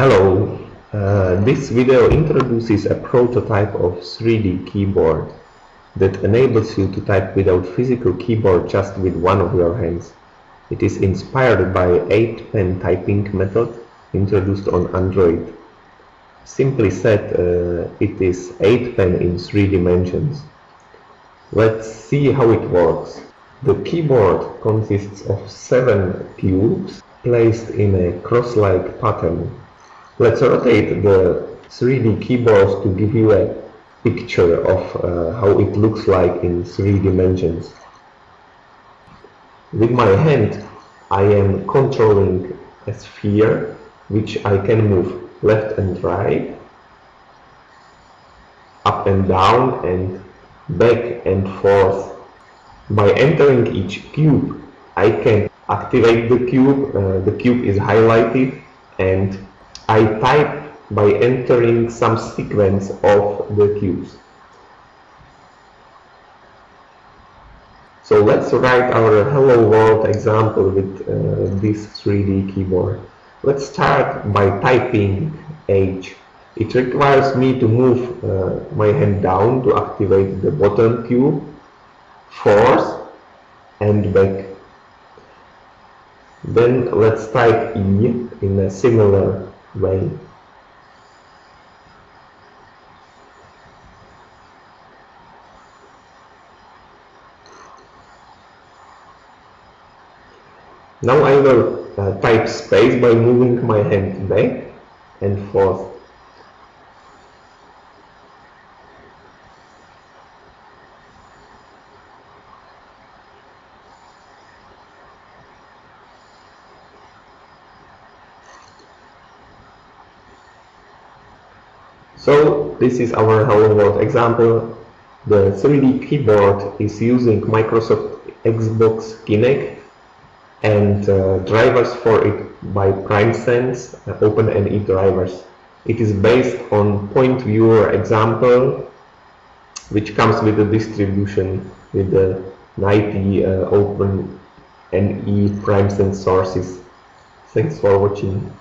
Hello, uh, this video introduces a prototype of 3D keyboard that enables you to type without physical keyboard just with one of your hands. It is inspired by 8-pen typing method introduced on Android. Simply said, uh, it is 8-pen in 3 dimensions. Let's see how it works. The keyboard consists of 7 cubes placed in a cross-like pattern. Let's rotate the 3D keyboards to give you a picture of uh, how it looks like in 3 dimensions. With my hand I am controlling a sphere which I can move left and right, up and down and back and forth. By entering each cube I can activate the cube, uh, the cube is highlighted and I type by entering some sequence of the cubes. So let's write our hello world example with uh, this 3D keyboard. Let's start by typing H. It requires me to move uh, my hand down to activate the bottom cube, force and back. Then let's type E in a similar way. Now I will uh, type space by moving my hand back and forth. So this is our Hello World example. The 3D keyboard is using Microsoft Xbox Kinect and uh, drivers for it by PrimeSense uh, OpenNI drivers. It is based on point viewer example which comes with the distribution with the NITE uh, OpenNI PrimeSense sources. Thanks for watching.